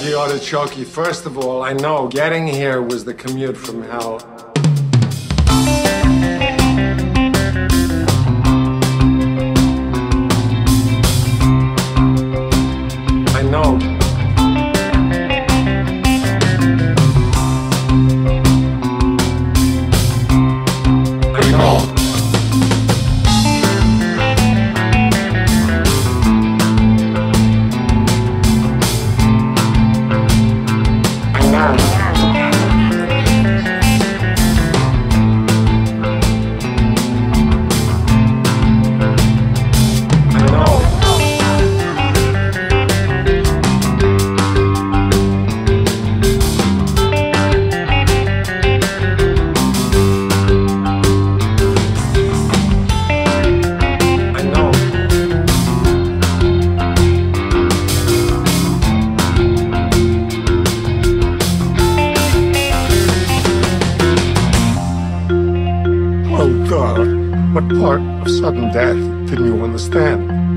Brother Choki, first of all, I know getting here was the commute from hell. God, what part of sudden death didn't you understand?